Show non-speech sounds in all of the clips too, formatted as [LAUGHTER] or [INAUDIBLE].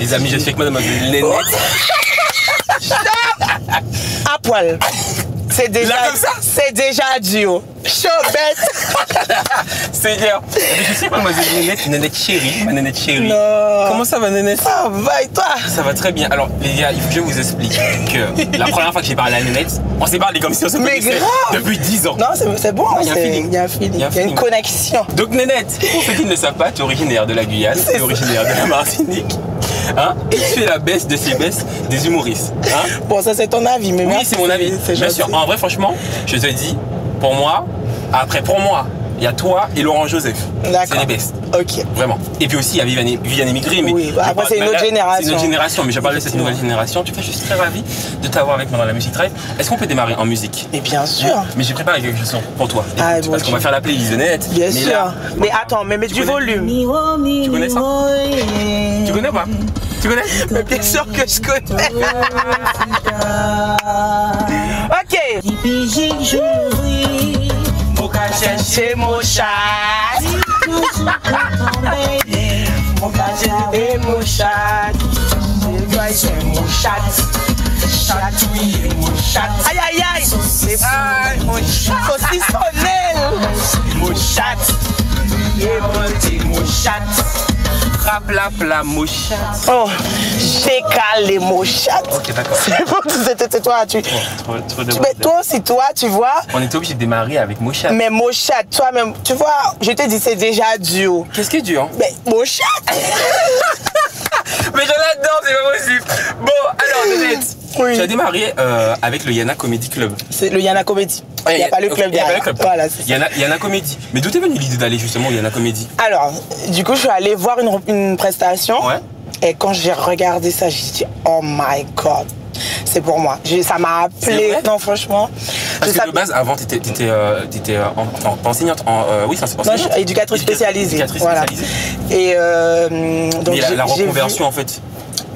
Les amis, je suis avec mademoiselle Nénette. À poil. C'est déjà, c'est déjà. Chaud bête. [LAUGHS] Seigneur. Je avec mademoiselle Nénette, Nénette chérie, ma Nénette chérie. Non. Comment ça va, Nénette Ça va et toi? Ça va très bien. Alors, les gars, il faut que je vous explique que la première fois que j'ai parlé à Nénette, on s'est parlé comme si on se Mais connaissait depuis 10 ans. Non, c'est bon. Il y a un feeling. Il y a un feeling. Il y a une connexion. Donc Nénette, pour ceux qui ne le savent pas, tu es originaire de la Guyane, tu es originaire de la Martinique. Hein, et tu es la baisse de ces baisses des humoristes. Hein? Bon, ça c'est ton avis, mais Oui, c'est mon avis. C'est Bien gentil. sûr. En vrai, franchement, je te dis, pour moi, après pour moi, il y a toi et Laurent Joseph. D'accord. C'est les best. Ok. Vraiment. Et puis aussi, il y a Viviane, Viviane Émigré. Mais Oui, bah après, c'est une autre là, C'est génération. une autre génération, mais je parle de cette nouvelle génération. En tout cas, je suis très ravi de t'avoir avec moi dans la musique drive. Est-ce qu'on peut démarrer en musique? Mais bien sûr. Mais j'ai préparé quelque chose pour toi. Ah, Écoute, bon, parce qu'on va faire la playlist de net. Bien mais sûr. là, mais attends, mais mets du connais volume. tu connais ça? Tu connais ou pas? Tu connais Mais bien sûr que je connais. ok. Mon chat. Mon chat mon chat. Je dois être mon chat. Mon chat. Aïe aïe aïe. C'est pas mon chat. Saucissonnel. Mon chat. Et monter mon chat. Rap la pla moucha. Oh, j'ai calé mon chat. Ok, d'accord. C'est bon, c'était toi. Tu, Trop- trop de- tu- mais toi aussi, toi, tu vois. On était obligé de démarrer avec Moucha. Mais mon chat, toi-même, tu vois, je te dis, c'est déjà duo. Qu'est-ce qui est dur hein? Mais mon chat [LAUGHS] Mais j'en adore, c'est pas possible. Bon, alors, Oui. tu as démarré euh, avec le Yana Comedy Club. C'est le Yana Comedy. Il n'y a pas le club Il y a pas le derrière. club. Voilà, c'est. Yana, Yana Comedy. Mais d'où t'es venue l'idée d'aller justement au Yana Comedy? Alors, du coup, je suis allée voir une, une prestation. Ouais. Et quand j'ai regardé ça, j'ai dit, oh my god, c'est pour moi. Ça m'a appelé. Non, franchement. Parce que de base, avant, t'étais, t'étais, euh, euh, en- enseignante, en, euh, oui, c'est Non, je enseignante. suis éducatrice spécialisée. Éducatrice voilà. spécialisée. Et donc, Mais la, la vu- reconversion, en fait.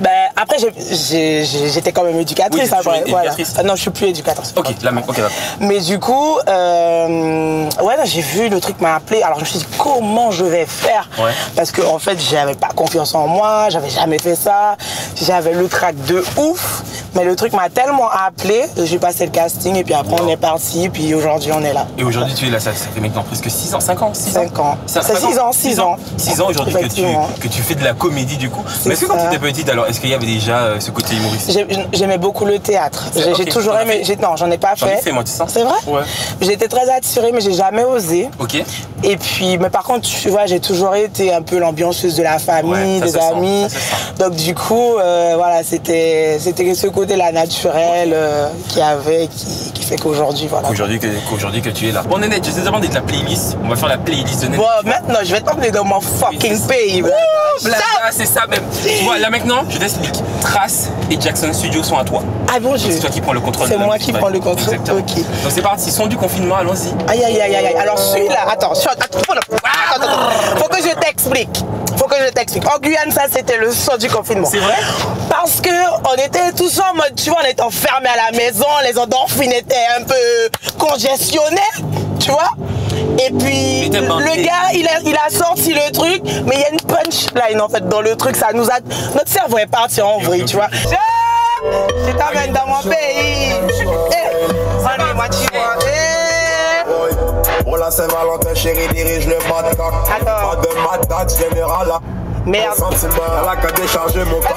Ben, après, j'étais quand même éducatrice. Oui, après, voilà. Ah non, je suis plus éducatrice. Ok, ok, d'accord. Mais du coup, euh, ouais, j'ai vu le truc m'a appelé. Alors je me suis dit comment je vais faire? Ouais. Parce que en fait, j'avais pas confiance en moi, j'avais jamais fait ça, j'avais le trac de ouf. Mais le truc m'a tellement appelé, j'ai passé le casting et puis après on est parti, puis aujourd'hui on est là. Et aujourd'hui, tu es là, ça, fait maintenant presque 6 ans, 5 ans 6 Cinq ans? Ça- C'est cinq six ans, six ans? 6 ans aujourd'hui que tu, que tu fais de la comédie du coup. Mais est-ce que quand tu étais petite, alors, est-ce qu'il y avait déjà euh, ce côté humoristique J'ai- J'aimais beaucoup le théâtre. J'ai toujours aimé. j'ai- Non, j'en ai pas J'en fait. ai fait, moi, tu sais. C'est vrai Ouais. J'étais très attirée, mais j'ai jamais osé. Ok. Et puis, mais par contre, tu vois, j'ai toujours été un peu l'ambianceuse de la famille, Ouais, des amis. sent. Donc du coup, euh, voilà, c'était c'était ce côté-là naturel euh, qui avait, qui, qui fait qu'aujourd'hui, voilà. Aujourd'hui que, que tu es là. Bon, Nénette, je t'ai demandé de la playlist. On va faire la playlist de Nénette. Bon, maintenant, je vais t'emmener dans mon fucking pays. c'est ça même. Tu vois, là maintenant, je t'explique. Trace et Jackson Studio sont à toi. Ah bon Dieu. C'est toi qui prends le contrôle. C'est moi qui prends le contrôle. Exactement. Ok. Donc c'est parti, son du confinement, allons-y. Aïe, aïe, aïe, aïe, aïe. Alors celui-là, attends, sur- attends, attends, attends, attends. faut que je t'explique. Faut que je t'explique. En Guyane, ça, c'était le son du confinement. C'est vrai? Parce que on était tous en mode, tu vois, on était enfermés à la maison, les endorphines étaient un peu congestionnées, tu vois? Et puis, le gars, il a, il a sorti le truc, mais il y a une punchline en fait dans le truc. Ça nous a. Notre cerveau est parti en vrille, tu vois. Je, je t'amène dans mon pays. Eh, allez, moi, tu vois. Eh. Pour la Saint-Valentin, chérie, dirige le. Attends. Pas de matate général là. Merde. Sentiment, elle a qu'à décharger mon coq.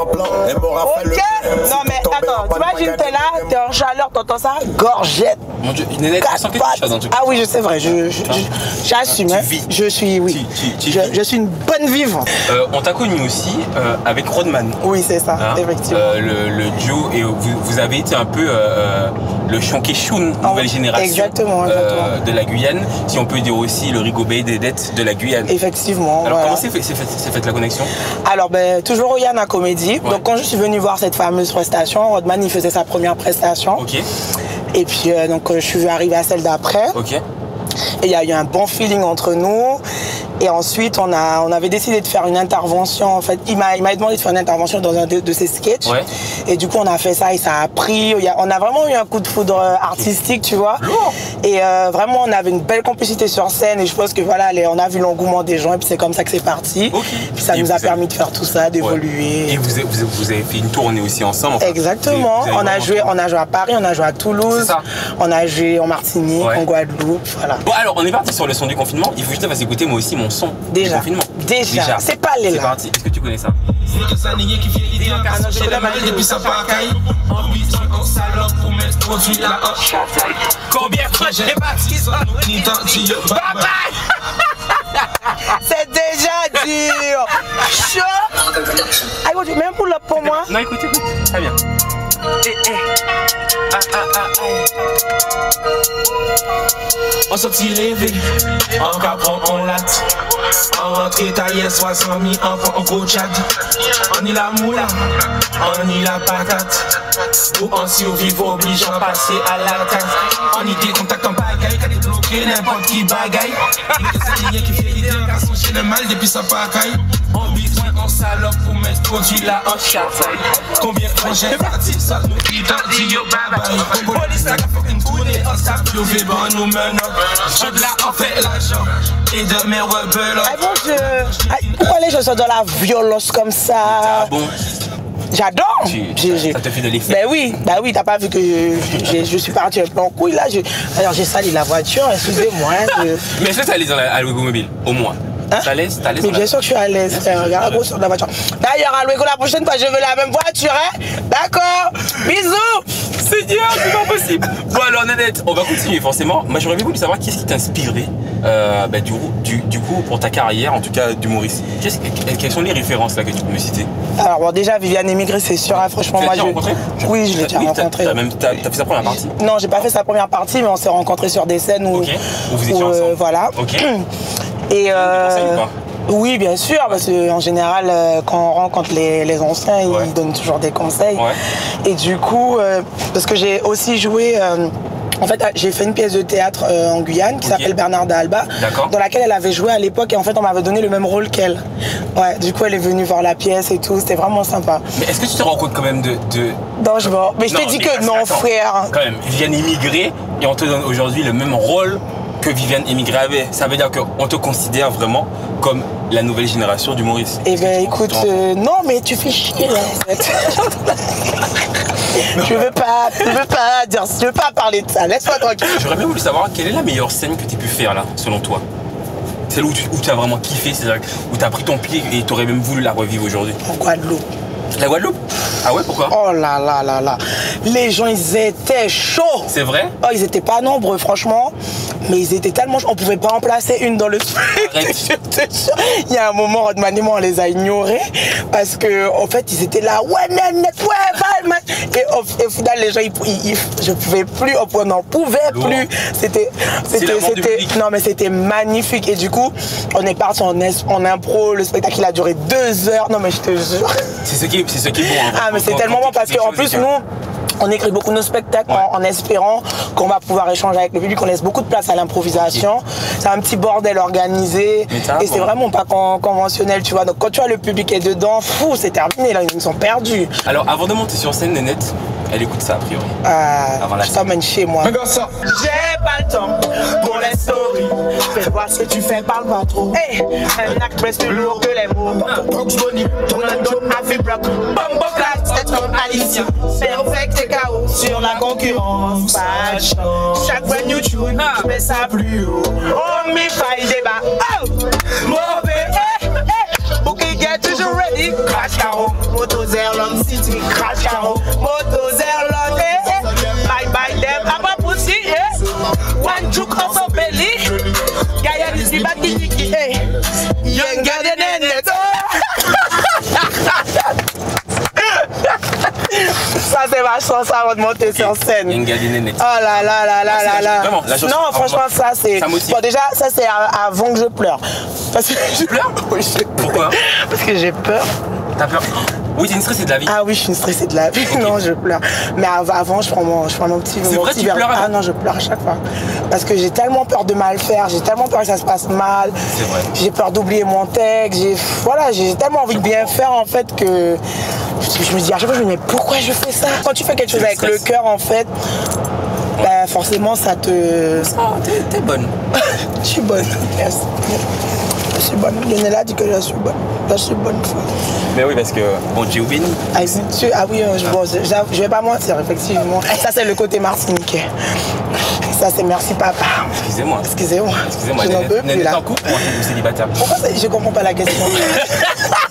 plan, elle m'aura fait le Ok Non mais attends, t'imagines t'es là, t'es en chaleur, t'entends ça? Gorgette Mon dieu, Quatre pattes cas. Ah oui, je sais vrai, je, je- je- j'assume. Tu hein. Je suis, oui. Tu- tu- tu je, suis une bonne vivante. Euh, on t'a connu aussi euh, avec Rodman. Oui, c'est ça, hein. effectivement. Euh, le, le duo, et vous, vous avez été un peu le Chonkéchoun, Ah, nouvelle génération exactement, exactement. de la Guyane. Si on peut dire aussi le Rigobé des dettes de la Guyane. Effectivement. Alors voilà. comment s'est fait, s'est fait, faite la connexion? Alors, ben, toujours au Yana Comédie. Ouais. Donc, quand je suis venue voir cette fameuse prestation, Rodman, il faisait sa première prestation. Et puis, euh, donc, euh, je suis arrivée à celle d'après. Et il y a eu un bon feeling entre nous. Et ensuite, on, a, on avait décidé de faire une intervention. En fait, il m'a il m'a demandé de faire une intervention dans un de, de ses sketchs. Ouais. Et du coup, on a fait ça et ça a pris. On a vraiment eu un coup de foudre euh, artistique, tu vois. Lourd. Et euh, vraiment, on avait une belle complicité sur scène. Et je pense que voilà, les- on a vu l'engouement des gens. Et puis c'est comme ça que c'est parti. Ok. Puis ça Et nous vous a avez- permis de faire tout ça, Ouais. d'évoluer. Et vous avez, vous, avez, vous fait une tournée aussi ensemble. enfin, Exactement. vous vous On a joué, on a joué à Paris, on a joué à Toulouse, on a joué en Martinique, Ouais. en Guadeloupe, voilà. Bon alors on est parti sur le son du confinement. Il faut juste fasses écouter moi aussi mon son Déjà. du confinement. Déjà. C'est pas les C'est parti. Est-ce que tu connais ça? Hanche. Combien bye bye. [LAUGHS] C'est déjà dur. [LAUGHS] Chaud. Ah, même pour le pour moi. Non écoute, écoute. Très bien. On sortit levé, en capron on latte. En rentrée taillé 60 000 enfants en coachade. On y la moula, on y la patate. Ou en survivre obligeant passer à la. On y décontacte en pagaille, qu'à débloquer n'importe qui bagaille. C'est un nigga qui fait l'idée en garçon chez le mal depuis sa pacaille. En salope pour mettre produit la hanche. Combien de fois j'ai parti, ça nous dit dans dit yo bye bye. Police a fait une tournée, on s'est plouvé, bon nous menons. Je de là, on fait l'argent. Et de mes rebelles. Ah bon, je... Pourquoi les gens sont dans la violence comme ça? Ah bon? J'adore. Ça te fait de l'effet? Ben oui, bah oui, t'as pas vu que je, j'ai- je suis parti un peu en couille là. je- Alors j'ai sali la voiture, excusez-moi. hein, je- Mais est-ce que t'es allé dans la à Louis Mobile Au moins? T'es allé Mais bien sûr que je suis à l'aise. frère. Regarde, gros sur la voiture. D'ailleurs, à Louégo, la prochaine fois, je veux la même voiture, hein D'accord Bisous Seigneur, c'est pas possible. Bon alors Nanette, on va continuer forcément. Moi j'aurais voulu savoir qu'est-ce qui t'inspirait euh, bah, du, du, du coup pour ta carrière, en tout cas d'humoriste? Qu'est-ce- Quelles sont les références là que tu peux me citer? Alors bon, déjà, Viviane Émigré, c'est sûr, hein, franchement, Tu moi déjà rencontré Oui, je l'ai déjà Oui, rencontré. T'as même fait sa première partie? Non, j'ai pas fait sa première partie, mais on s'est rencontrés sur des scènes où. Vous étiez où, euh, ensemble? voilà. [CLEARS THROAT] Et euh, oui, bien sûr, parce qu'en général, euh, quand on rencontre les, les anciens, Ouais. ils donnent toujours des conseils. Ouais. Et du coup, euh, parce que j'ai aussi joué. euh, en fait, j'ai fait une pièce de théâtre euh, en Guyane qui s'appelle Bernard d'Alba, D'accord. dans laquelle elle avait joué à l'époque et en fait on m'avait donné le même rôle qu'elle. Ouais, du coup elle est venue voir la pièce et tout, c'était vraiment sympa. Mais est-ce que tu te rends compte quand même de. de... Non, je vois. Mais je t'ai dit mais que non, attends, frère. Quand même, Viviane immigrée et on te donne aujourd'hui le même rôle que Viviane immigrée avait. Ça veut dire qu'on te considère vraiment comme la nouvelle génération d'humoristes. Eh Est-ce que ben écoute, euh, non mais tu fais chier là en fait. [LAUGHS] je veux pas, je veux pas dire, je veux pas parler de ça. Laisse-moi tranquille. J'aurais bien voulu savoir quelle est la meilleure scène que tu aies pu faire là, selon toi. Celle où tu, où tu as vraiment kiffé, c'est-à-dire où tu as pris ton pied et tu aurais même voulu la revivre aujourd'hui. En Guadeloupe. La Guadeloupe? Ah ouais, pourquoi Oh là là là là. Les gens ils étaient chauds. C'est vrai Oh, ils étaient pas nombreux, franchement, mais ils étaient tellement. On pouvait pas en placer une dans le [LAUGHS] jure. Il y a un moment, Rodman et moi, on les a ignorés parce que, en fait, ils étaient là, ouais, net, ouais, Et au, final, les gens, ils, ils- ils- je pouvais plus, on n'en pouvait plus. C'était, c'était, non, mais c'était magnifique. Et du coup, on est parti en, en impro. Le spectacle, il a duré deux heures. Non, mais je te jure. C'est ce qui est, c'est ce qui est bon. hein. Ah, mais c'est tellement bon parce qu'en plus, nous, on écrit beaucoup nos spectacles en- Ouais. en, espérant qu'on va pouvoir échanger avec le public. On laisse beaucoup de place à l'improvisation. C'est un petit bordel organisé. Et c'est vraiment pas con- conventionnel, tu vois. Donc quand tu vois le public est dedans, fou, c'est terminé, là, ils sont perdus. Alors, avant de monter sur scène, Nénette, elle écoute ça a priori. Euh, Avant la je t'emmène chez moi. Regarde ça. J'ai pas le temps pour les stories. Fais voir ce que tu fais, parle pas trop. Hey, un acte reste plus lourd que les mots. Bugs Bunny. Ronaldo a fait bloc. Bombo class, c'est comme Alicia. Perfect et KO sur la concurrence. Pas de. Chaque fois new tune, je mets ça plus haut. Oh, mi faille débat. Oh, mauvais. Eh, eh. Bookie get toujours ready. Crash Caro. Moto Zerlong City. Crash Caro. Moto Eh. Ça, c'est ma chance avant de monter sur scène. Oh là là là là Ah, là là. non, franchement, ça c'est. ça motive. Bon, déjà, ça c'est avant que je pleure. Parce que Tu pleures [LAUGHS] Oui, je- Pourquoi [LAUGHS] Parce que j'ai peur. T'as peur Oui, t'es une stressée de la vie. Ah oui, je suis une stressée de la vie. Non, je pleure. Mais av- avant, je prends mon, je prends mon petit, C'est mon vrai, petit tu pleures Ah non, je pleure à chaque fois. Parce que j'ai tellement peur de mal faire, j'ai tellement peur que ça se passe mal. C'est vrai. J'ai peur d'oublier mon texte. J'ai, voilà, j'ai tellement envie de bien faire en fait que je, me dis à chaque fois, je me dis mais pourquoi je fais ça? Quand tu fais quelque chose le avec le cœur en fait, ben, forcément ça te. Ah, t'es- bonne. [LAUGHS] Je suis bonne. Yes. Je suis bonne. Lionella dit que je suis bonne. Je suis bonne. Mais oui, parce que bon Dieu béni. Ah, ah oui, euh, je, bon, je, vais pas mentir, effectivement. Ça, c'est le côté martiniquais. Ça, c'est merci papa. Excusez-moi. Excusez-moi. Excusez-moi, je n'en peux plus là. en couple ou en célibataire Pourquoi Je comprends pas la question. [LAUGHS]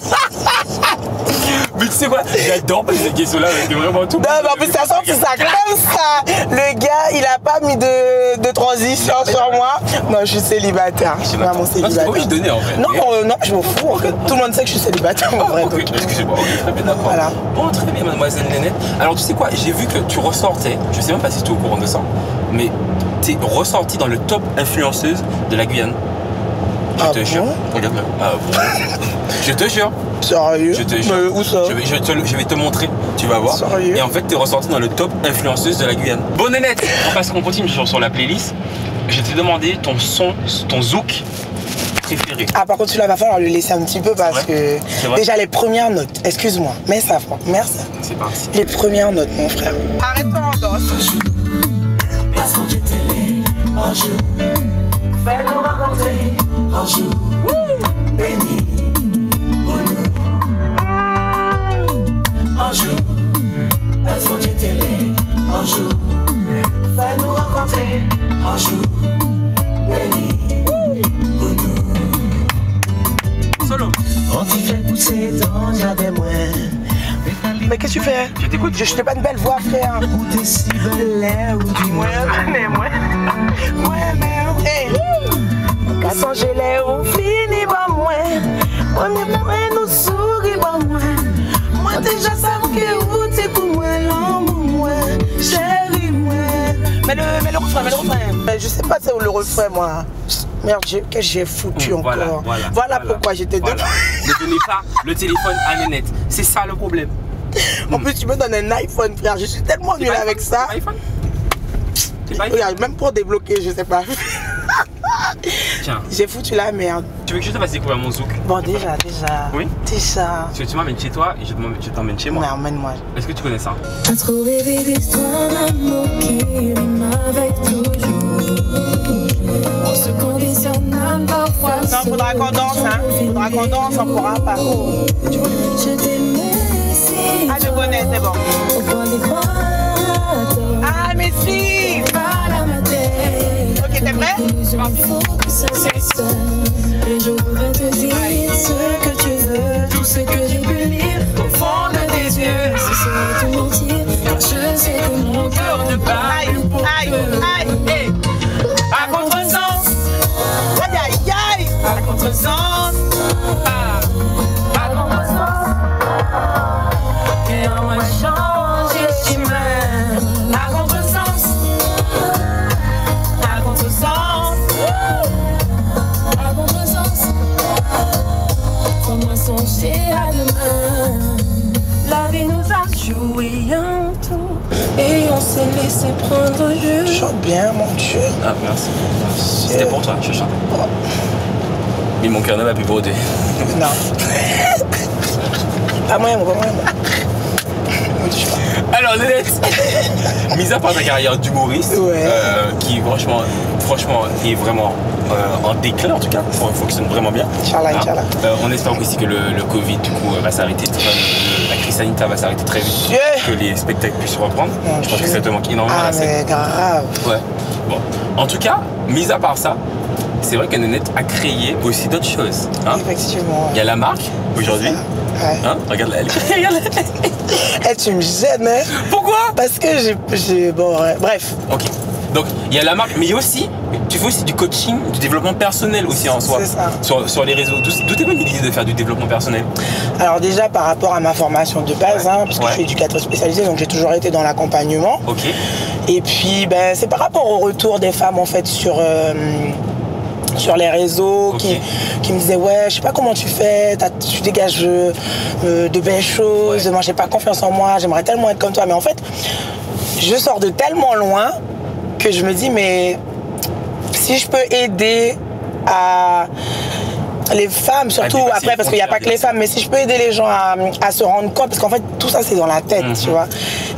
Mais tu sais quoi? J'adore poser cette question-là, vraiment tout. Non, mais en plus, ça sort c'est ça comme ça. Le gars, il a pas mis de, de transition sur moi. Non, je suis célibataire. Je suis vraiment Non, célibataire. obligé de donner, en fait. Non, euh, non, je m'en fous. en fait. Tout le monde sait que je suis célibataire en vrai. Ok, donc. excusez-moi, ok, très bien, d'accord. Voilà. Bon, très bien, mademoiselle Nénette. Alors, tu sais quoi? J'ai vu que tu ressortais, je sais même pas si tu es au courant de ça, mais tu es ressortie dans le top influenceuse de la Guyane. Je Ah te jure. bon Regarde-le. Ah bon [LAUGHS] Je te jure. Sérieux Je te jure. Mais où ça je vais, je, te, le- je vais te montrer, tu vas voir. Sérieux Et en fait, tu es ressorti dans le top influenceuse de la Guyane. Bon, Nénette, parce qu'on continue sur, sur la playlist, je t'ai demandé ton son, ton zouk préféré. Ah, par contre, celui-là, va falloir le laisser un petit peu parce que déjà les premières notes, excuse-moi, mais ça va, merci. C'est parti. Les premières notes, mon frère. Arrête-toi en danse. Fais-nous rencontrer un jour béni pour nous. Un jour, elles sont du télé. Un jour, fais-nous rencontrer un jour béni pour nous. Solo. On t'y fait pousser dans jardin moins. Mais qu'est-ce que tu fais? Je t'écoute. Je n'ai pas une belle voix, frère. Où t'es si belle, ou du moins. mais moi. Moi, mais. Hey. Songer les on finit par moi. On est pour nous sourire par moi. Moi, déjà, ça que vous t'es pour moi, l'amour, moi. Chérie, moi. Mais le, mais le refrain, mais le refrain. Je sais pas c'est où le refrain, moi. Merde, qu'est-ce que j'ai foutu encore. Voilà, voilà, pourquoi j'étais voilà. dedans. Ne donnez pas le téléphone à Nénette. C'est ça le problème. En plus, tu me donnes un iPhone, frère. Je suis tellement nul avec ça. iPhone? T'es pas iPhone? Regarde, même pour débloquer, je sais pas. Tiens, J'ai foutu la merde. tu veux que je te fasse découvrir mon zouk Bon, déjà, déjà. Oui. Déjà. Parce que tu m'emmènes chez toi et je t'emmène- chez Mais moi. emmène-moi. Est-ce que tu connais ça? À trop rêver d'histoire d'amour qui rime avec toujours. On se conditionne même parfois. Non, faudra qu'on danse, hein. Faudra qu'on danse, on pourra pas. Je t'aimais si Ah, je connais, c'est bon. Il faut que ça cesse. Te dire ce que tu veux, tout ce que j'ai pu lire au fond de tes yeux. Ce serait te mentir, car je sais que mon cœur ne bat plus pour aïe. À contresens Aïe, aïe, aïe À contresens s'est laissé prendre au Tu jeu. chantes bien, mon Dieu. Ah, merci. C'était pour toi, je chante. Mais mon cœur ne va plus broder. Non. [LAUGHS] Pas moyen, pas pas. Alors, Nénette, mis à part ta carrière d'humoriste, Ouais. euh, qui franchement, franchement est vraiment euh, en déclin en tout cas, fon- fonctionne vraiment bien. Inch'Allah, Hein. Inch'Allah. Euh, on espère aussi que le, le Covid du coup va s'arrêter, crise sanitaire va s'arrêter très vite, que les spectacles puissent reprendre. Mon Je pense que ça te manque énormément Ah, la scène. mais grave. Ouais. Bon. En tout cas, mis à part ça, c'est vrai que Nénette a créé aussi d'autres choses. hein. Effectivement. Il y a la marque aujourd'hui. Ouais. Hein Regarde-la, elle. [LAUGHS] Regarde-la. [LAUGHS] Eh, tu me gênes, hein Pourquoi? Parce que j'ai. j'ai- Bon, ouais. bref. Ok. Il y a la marque, mais il y a aussi, tu fais aussi du coaching, du développement personnel aussi en soi. C'est ça. Sur, sur les réseaux. D'où t'es venue l'idée de faire du développement personnel? Alors déjà par rapport à ma formation de base, hein, parce que Ouais. je suis éducatrice spécialisée, donc j'ai toujours été dans l'accompagnement. Ok. Et puis ben, c'est par rapport au retour des femmes en fait sur, euh, sur les réseaux qui, qui me disaient ouais je sais pas comment tu fais tu dégages euh, euh, de belles choses Ouais. moi j'ai pas confiance en moi j'aimerais tellement être comme toi mais en fait je sors de tellement loin que je me dis mais si je peux aider à les femmes surtout après parce qu'il n'y a pas que les femmes mais si je peux aider les gens à, à se rendre compte parce qu'en fait tout ça c'est dans la tête tu vois.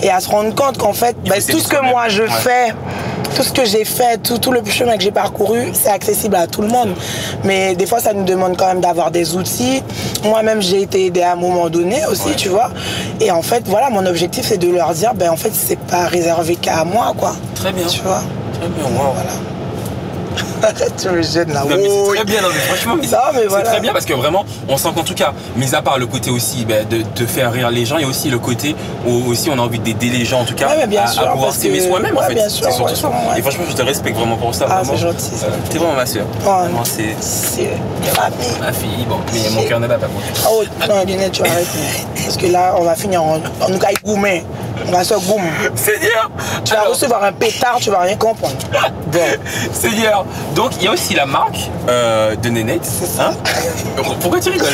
Et à se rendre compte qu'en fait bah, faut tout ce que moi je Ouais. fais tout ce que j'ai fait tout, tout le chemin que j'ai parcouru c'est accessible à tout le monde mais des fois ça nous demande quand même d'avoir des outils moi-même j'ai été aidée à un moment donné aussi Ouais. tu vois et en fait voilà mon objectif c'est de leur dire ben en fait c'est pas réservé qu'à moi quoi Très bien. tu vois Très bien, waouh. voilà tu me gênes là Non, mais c'est très bien, non, mais franchement, mais c'est voilà. très bien parce que vraiment, on sent qu'en tout cas, mis à part le côté aussi ben, de, de faire rire les gens, il y a aussi le côté où aussi on a envie d'aider les gens en tout cas Ouais, mais bien à, sûr, à pouvoir s'aimer soi-même en fait. bien sûr, c'est surtout ouais, ça. ouais. Et franchement, je te respecte vraiment pour ça. Ah, vraiment. c'est gentil. Euh, T'es vraiment ma soeur. Vraiment, c'est c'est ma fille. Bon, mais mon cœur n'est pas. Oh, non, Lionel, tu arrêtes. Parce que là, on va finir en, en nous caille gourmet. Va se goum. Seigneur Tu vas Alors, recevoir un pétard, tu vas rien comprendre. Bon. [LAUGHS] Seigneur Donc, il y a aussi la marque euh, de Nénette. Hein? Pourquoi tu rigoles?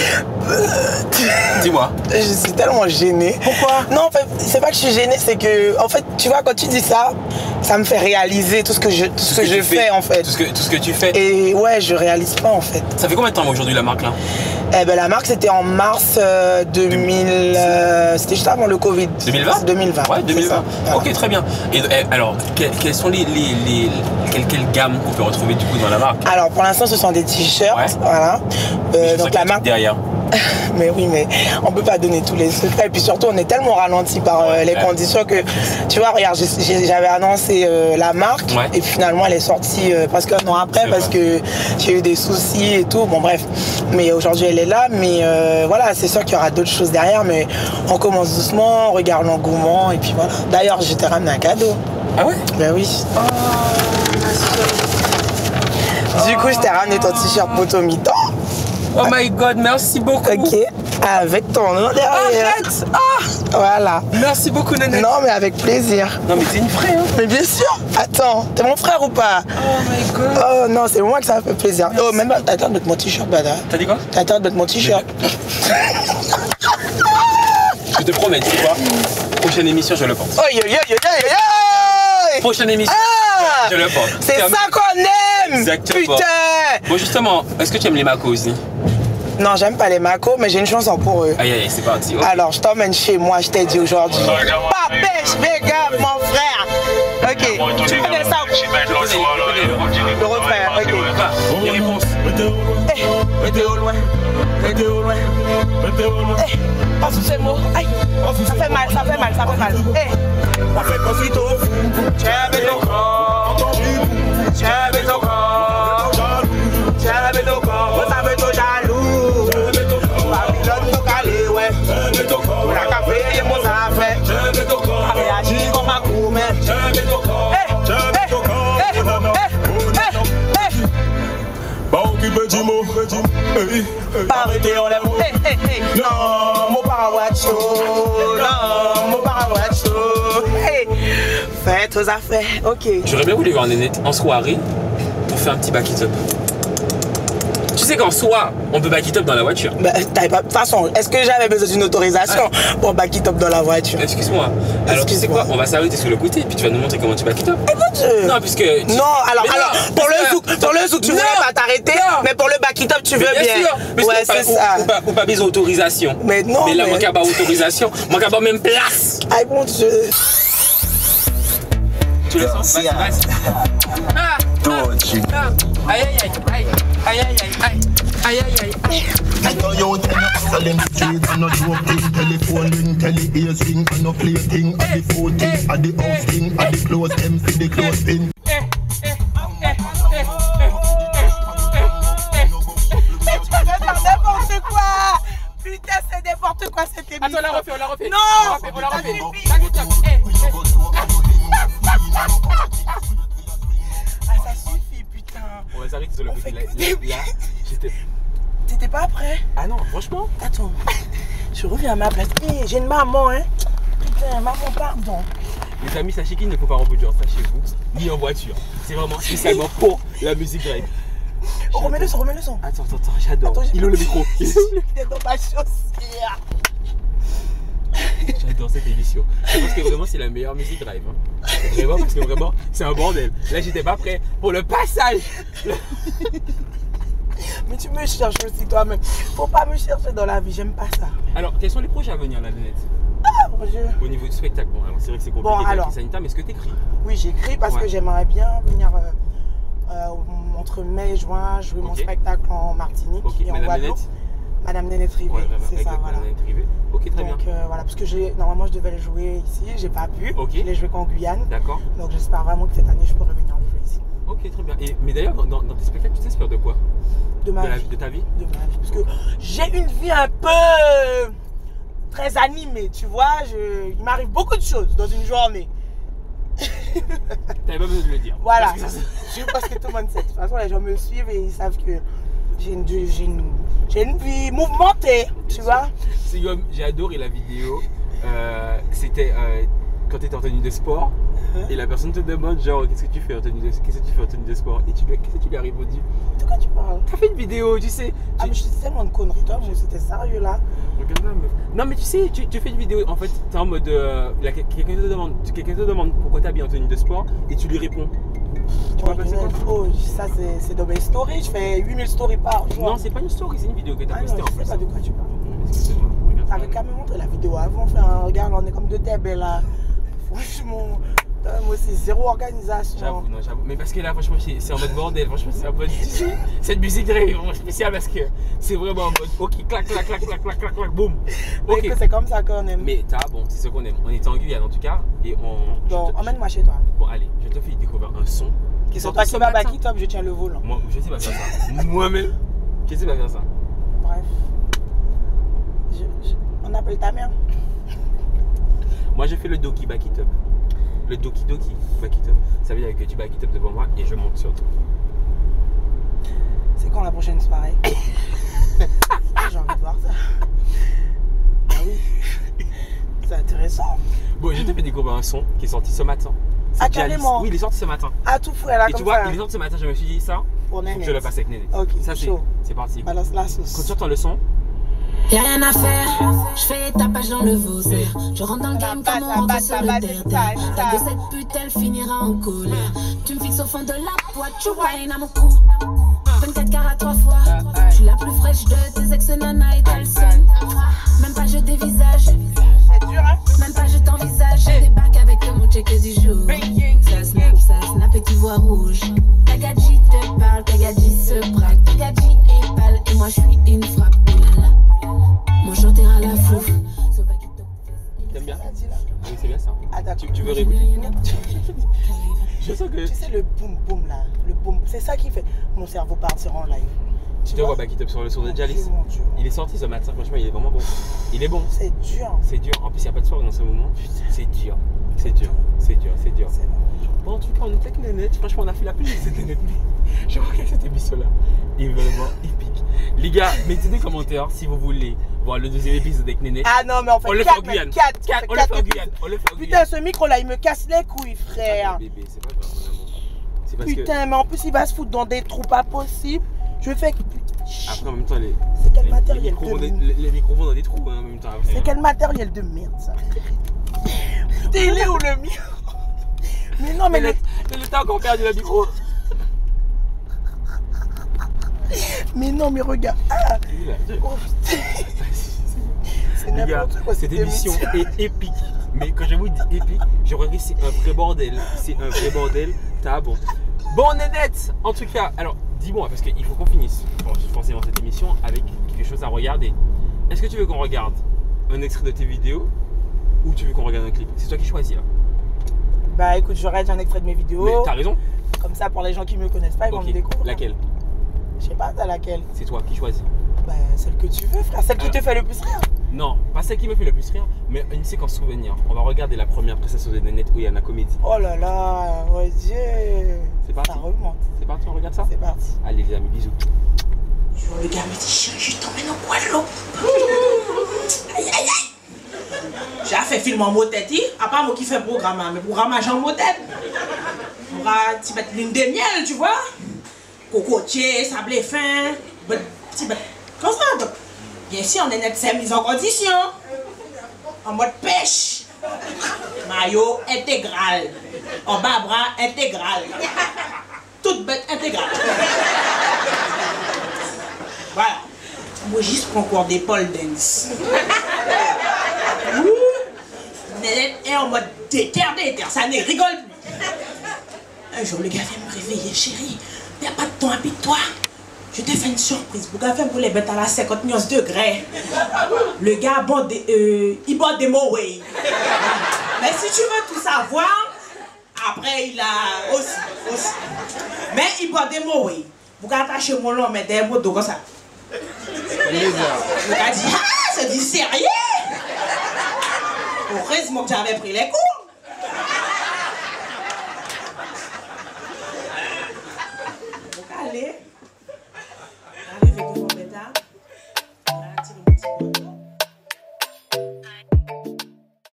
[LAUGHS] Dis-moi. Je suis tellement gênée. Pourquoi? Non, en fait, c'est pas que je suis gênée, c'est que, en fait, tu vois, quand tu dis ça, ça me fait réaliser tout ce que je, tout ce que je fais, en fait. Tout ce que, tout ce que tu fais. Et ouais, je réalise pas, en fait. Ça fait combien de temps aujourd'hui la marque là? Eh ben, la marque, c'était en mars euh, 2000. euh, c'était juste avant le Covid. 2020 2020. Ouais, c'est 2020. ça. Voilà. Ok, très bien. Et, et alors, que- quelles sont les, les, les- quelle, quelle gamme qu'on peut retrouver du coup dans la marque? Alors, pour l'instant, ce sont des t-shirts. Ouais. Voilà. Euh, donc, la marque. derrière? [LAUGHS] Mais oui, mais on peut pas donner tous les secrets. Et puis surtout, on est tellement ralenti par euh, les Ouais. conditions que, tu vois, regarde, j'avais annoncé euh, la marque Ouais. et puis finalement, elle est sortie euh, presque un an après parce vrai. que j'ai eu des soucis et tout. Bon, bref. Mais aujourd'hui, elle est là. Mais euh, voilà, c'est sûr qu'il y aura d'autres choses derrière. Mais on commence doucement, on regarde l'engouement et puis voilà. D'ailleurs, je t'ai ramené un cadeau. Ah ouais? Ben oui. Du coup, je t'ai ramené ton t-shirt poteau mi-temps. Oh my god, merci beaucoup. Ok. Avec ton nom derrière. Arrête Ah Voilà. Merci beaucoup, Nénette. Non, mais avec plaisir. Non, mais t'es une vraie, hein Mais bien sûr. Attends, t'es mon frère ou pas? Oh my god. Oh non, c'est moi que ça fait plaisir. Oh, même t'as attends de mettre mon t-shirt, Bada. T'as dit quoi? T'as attends de mettre mon t-shirt. [LAUGHS] Je te promets, tu sais quoi Prochaine émission, je le porte. Oh, yo, yo, yo, yo. Prochaine émission, Ah je le porte. C'est ça qu'on aime Exactement. Putain Bon, justement, est-ce que tu aimes les macos? aussi Non, j'aime pas les macos, mais j'ai une chanson pour eux. Aïe, aïe, aïe, c'est parti. Alors, je t'emmène chez moi, je t'ai dit aujourd'hui. Papèche, big up, mon frère. Ok. Tu connais ça Le refrain, ok. Eh, Météo loin. Eh, ces mots. Aïe, ça fait mal, ça fait mal, ça fait mal. Eh, ça fait aussitôt. Tiens avec ton corps, tiens avec ton corps, mo Hey, hey. Pas arrêter, on l'aime. Hey, hey, hey. Non, mon parawacho. Non, mon. Hey. Faites aux affaires. Ok. J'aurais bien voulu voir Nénette en soirée pour faire un petit back it up. Tu sais qu'en soi, on peut back it up dans la voiture. Bah, t'avais pas. De toute façon, est-ce que j'avais besoin d'une autorisation pour back it up dans la voiture? Excuse-moi. Alors tu sais quoi? On va s'arrêter sur le côté puis tu vas nous montrer comment tu back it up. Écoute, euh, Non, puisque. tu- Non, alors, non, alors pour, le zouk, pour le zouk, tu Non. voulais pas t'arrêter, mais pour le back it up, tu veux Mais bien. bien sûr, mais ouais, c'est ça. Ou, ou pas, ou pas besoin d'autorisation. Mais non, Mais là, mais- moi, qui pas autorisation, moi, qui pas même place. Aïe, mon Dieu. Tu le sens Vas-y, vas-y. Ah, Touchy. ah, Aïe, aïe, aïe, Aïe, aïe, aïe, aïe, aïe, aïe. I know street and no joke thing Telephone ring, And no play thing, at the phone thing eh, At the eh, house thing, at eh. the clothes Them Putain, c'est n'importe quoi cette émission Attends, on la refait, on la refait. Non On la refait, on la refait. Le fait Là, j'étais. T'étais pas prêt Ah non, franchement. Attends. Je reviens à ma place. Hé, j'ai une maman, hein. Putain, maman, pardon. Les amis, sachez qu'il ne faut pas reproduire ça chez vous, ni en voiture. C'est vraiment spécialement pour la musique drive. Oh, remets le son, remets le son. Attends, attends, attends, j'adore. Il où [LAUGHS] le micro Il est dans ma chaussure. [LAUGHS] J'adore cette émission. Je pense que vraiment c'est la meilleure musique drive. hein. Vraiment parce que vraiment c'est un bordel. Là j'étais pas prêt pour le passage. [LAUGHS] Mais tu me cherches aussi toi-même. Faut pas me chercher dans la vie, j'aime pas ça. Alors quels sont les projets à venir la net Ah, Dieu. au niveau du spectacle Bon alors c'est vrai que c'est compliqué Bon, alors. sanitaire mais est-ce que t'écris? Oui, j'écris parce Ouais. que j'aimerais bien venir euh, euh, entre mai et juin jouer mon spectacle en Martinique Ok, et en Madame Guadeloupe. Nénette Madame Nénette Rivet, Ouais, c'est ça, la- voilà. la. Ok très bien. Donc euh, voilà, parce que j'ai normalement je devais le jouer ici, j'ai pas pu. Ok. Je l'ai joué qu'en Guyane. D'accord. Donc j'espère vraiment que cette année je pourrai venir le jouer ici. Ok très bien. Et, mais d'ailleurs dans, tes spectacles tu t'inspires de quoi? De ma de, la- vie. de ta vie? De ma vie. Parce que j'ai une vie un peu très animée, tu vois. Je, il m'arrive beaucoup de choses dans une journée. T'avais pas besoin de le dire. Voilà. Parce que ça, c'est- Je pense que tout le monde sait. De toute façon, les gens me suivent et ils savent que j'ai une, j'ai une, j'ai une vie mouvementée, tu vois. Comme j'ai adoré la vidéo. euh, C'était euh, quand tu étais en tenue de sport Uh-huh. et la personne te demande genre qu'est-ce que tu fais en tenue de qu'est-ce que tu fais en tenue de sport? Et tu lui qu'est-ce que tu lui as répondu? De quoi tu parles? T'as fait une vidéo, tu sais. Ah, mais je dis tellement de conneries, toi, mais c'était sérieux là. Regarde là, meuf. Non mais tu sais, tu, tu fais une vidéo, en fait, t'es en mode, euh, quelqu'un te demande, quelqu'un te demande pourquoi t'habilles en tenue de sport et tu lui réponds. Tu vois Ouais, pas c'est quoi ça, c'est dans mes stories. Je fais 8000 stories par jour. Non, c'est pas une story, c'est une vidéo que t'as ah, non, postée en je sais plus. pas de quoi tu parles. Regarde ça. T'avais qu'à me montrer la vidéo avant, faire un regard, on est comme deux têtes là. Franchement, moi c'est zéro organisation. J'avoue, non, j'avoue. Mais parce que là, franchement, c'est en mode bordel. Franchement, c'est en mode. [LAUGHS] Cette musique très vraiment spéciale parce que c'est vraiment en mode. Ok, clac, clac, clac, clac, clac, clac, clac, boum. Ok. que c'est comme ça qu'on aime. Mais t'as, bon, c'est ce qu'on aime. On est en Guyane en tout cas. Et on. Bon, te- emmène-moi chez toi. Bon, allez, je te fais découvrir un son qui qui va matin. qui top, je tiens le volant. Moi, je sais pas faire ça. [LAUGHS] Moi-même, je sais pas faire ça. Bref. Je- je- On appelle ta mère. Moi, j'ai fait le Doki Back It Up. Le Doki Doki Back It Up. Ça veut dire que tu back it up devant moi et je monte sur toi. C'est quand la prochaine soirée [LAUGHS] J'ai envie de voir ça. Ah oui. C'est intéressant. Bon, je te fais découvrir un son qui est sorti ce matin. Ah, carrément. Oui, il est sorti ce matin. Ah, tout frais là, et comme tu vois, ça. il est sorti ce matin, je me suis dit ça, Pour faut que je le passe avec Néné. Ok, Ça, c'est chaud. c'est parti. Balance la Quand tu entends le son, Y'a rien à faire, je fais tapage dans le Vauxerre. Je rentre dans le game comme on rentre sur le terre Ta de cette pute, elle finira en colère. Tu me fixes au fond de la boîte, tu wine à mon cou. 24 carats trois fois. Je suis la plus fraîche de tes ex Nana et. Même pas je dévisage, tu te vois It Up sur le son de Jalis. Il est sorti ce matin, franchement, il est vraiment bon. Il est bon. C'est dur. C'est dur. En plus, il n'y a pas de soirée dans ce moment. C'est dur. C'est dur. C'est dur. C'est dur. Bon, en tout cas, on était avec Nénette. Franchement, on a fait la plus de cette Nénette. [LAUGHS] Je crois que cette émission-là est vraiment épique. Les gars, mettez des commentaires si vous voulez voir le deuxième épisode avec Nénette. Ah non, mais on fait on le fait en 4 Guyane. 4, Quatre, on le fait en Guyane. On le fait en Putain, Guyane. ce micro là, il me casse les couilles, Ah, frère. Putain, mais en plus, il va se foutre dans des trous pas possibles. Je fais. Après, en même temps, les, C'est quel les, les matériel micros vont de des- les- les micros vont dans des trous hein, en même temps. C'est quel matériel de merde ça Putain, il est où le mien Mais non, mais Mais le... le, le temps encore perdu le micro. mais non, mais regarde. Ah, est oh. [LAUGHS] C'est Les n'importe quoi cette émission est épique. Mais quand je vous dis épique, je crois que c'est un vrai bordel. C'est un vrai bordel. T'as bon. Bon, Nénette, en tout cas, alors dis-moi, parce qu'il faut qu'on finisse forcément cette émission avec quelque chose à regarder. Est-ce que tu veux qu'on regarde un extrait de tes vidéos ou tu veux qu'on regarde un clip? C'est toi qui choisis là. Bah écoute, je regarde un extrait de mes vidéos. Mais t'as raison. Comme ça, pour les gens qui me connaissent pas, ils vont me découvrir. Laquelle? Je sais pas, t'as laquelle? C'est toi qui choisis. Bah celle que tu veux, frère. Celle qui Alors. te fait le plus rire. Non, pas celle qui me fait le plus rire, mais une séquence souvenir. On va regarder la première prestation de Nénette où il y en a comédie. Oh là là, mon Dieu. C'est parti. Ça remonte. C'est parti, on regarde ça C'est parti. Allez les amis, bisous. Le gars me dit, chérie, je t'emmène en Guadeloupe. aïe, aïe, aïe. J'ai fait film en motette, à part moi qui fais programme, mais programme en motette. On va t'y mettre l'une des miel, tu vois. cocotier, sablé fin, petit donc. Bien sûr, on est net c'est mise en condition. En mode pêche. Maillot intégral. En bas bras intégral. Toute bête intégrale. Voilà. Moi, juste prends encore des pole dance. Est en mode déter, déter. Ça ne rigole plus. Un jour, le gars vient me réveiller, chérie. Il n'y a pas de temps, habite-toi. Je te fais une surprise. Pour gars, pour les bêtes à la 51 degrés. Le gars, bon, euh, il boit des mots, oui. Mais si tu veux tout savoir, après, il a aussi, aussi. Mais il boit des mots, oui. Vous pouvez attacher mon nom, mais des mots comme ça. Le gars dit, ah, c'est du sérieux Heureusement que j'avais pris les cours.